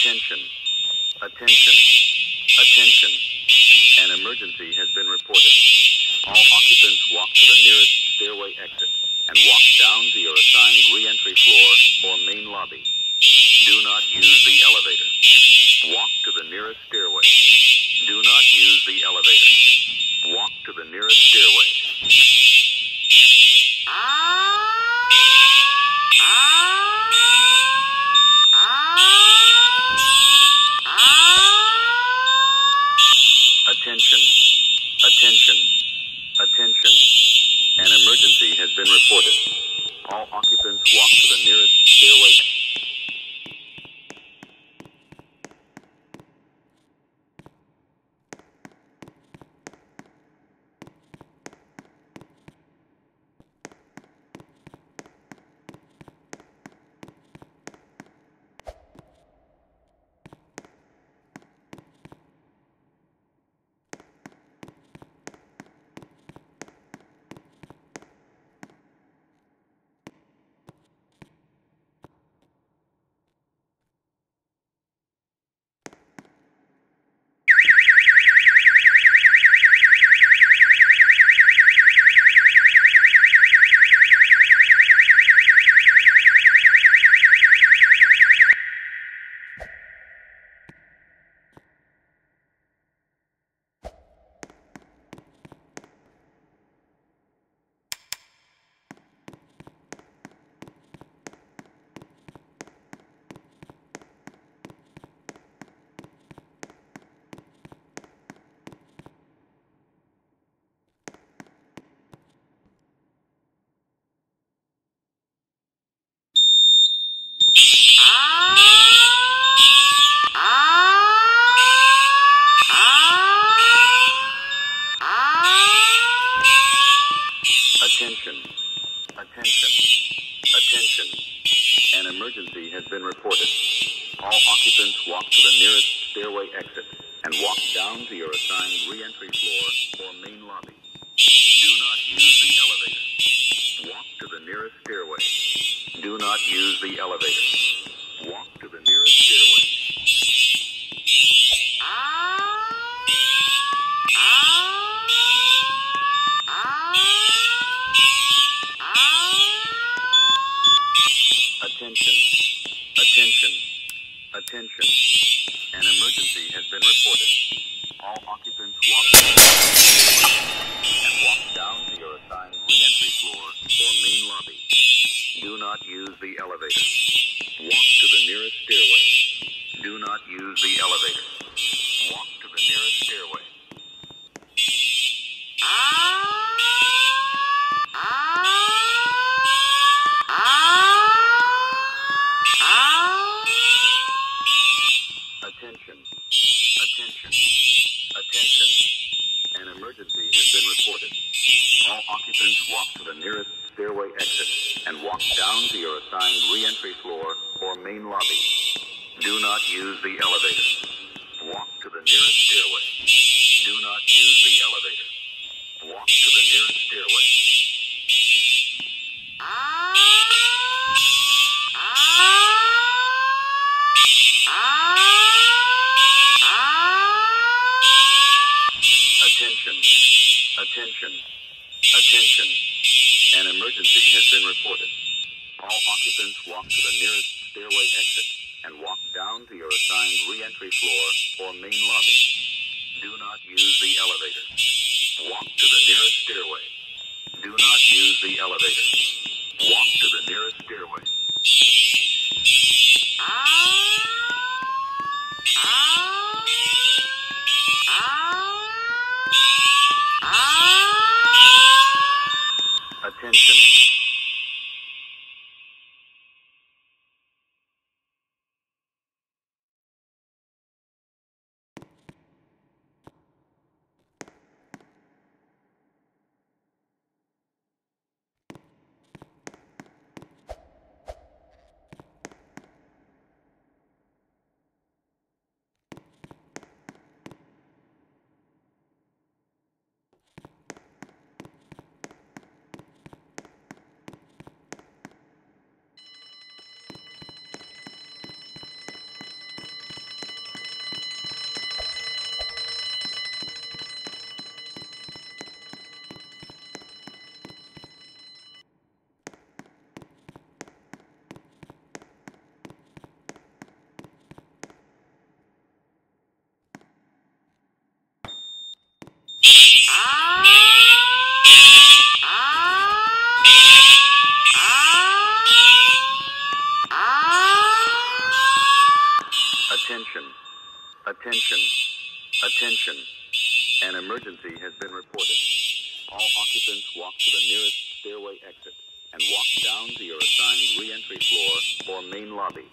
Attention. Attention. Attention. An emergency has been reported. All occupants walk to the nearest stairway exit and walk down to your assigned re-entry floor or main lobby. Do not use the elevator. Walk to the nearest stairway. Do not use the elevator. Attention. Attention. Attention. An emergency has been reported. All occupants walk to the nearest stairway exit and walk down to your assigned re-entry floor or main lobby. Do not use the elevator. Walk to the nearest stairway. Do not use the elevator. Walk to the nearest stairway. Attention. Attention. Attention. An emergency has been reported. All occupants walk and walk down to your assigned re-entry floor or main lobby. Do not use the elevator. Walk to the nearest stairway. Do not use the elevator. Walk to the nearest stairway. Attention. Attention. Attention. An emergency has been reported. All occupants walk to the nearest stairway exit and walk down to your assigned re-entry floor or main lobby. Do not use the elevator. Walk to the nearest stairway. Do not use the elevator. Walk to the nearest stairway. Attention. Attention. Attention. An emergency has been reported. All occupants walk to the nearest stairway exit and walk down to your assigned re-entry floor or main lobby. Do not use the elevator. Walk to the nearest stairway. Do not use the elevator. Walk to the nearest stairway. Attention. Attention, attention, attention. An emergency has been reported. All occupants walk to the nearest stairway exit and walk down to your assigned re-entry floor or main lobby.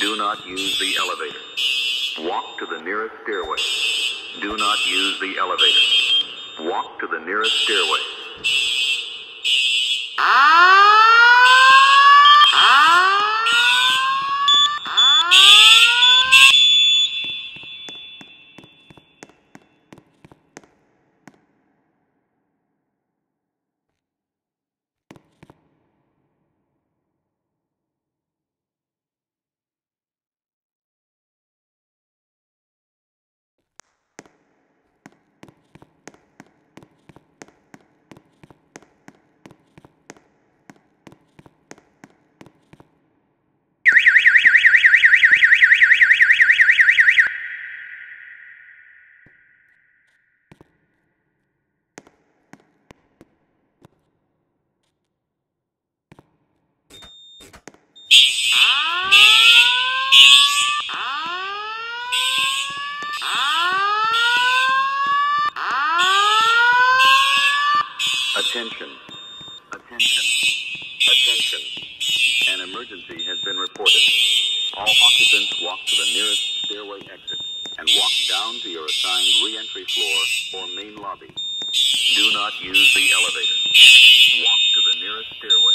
Do not use the elevator. Walk to the nearest stairway. Do not use the elevator. Walk to the nearest stairway. Ah! Attention. Attention. Attention. An emergency has been reported. All occupants walk to the nearest stairway exit and walk down to your assigned re-entry floor or main lobby. Do not use the elevator. Walk to the nearest stairway.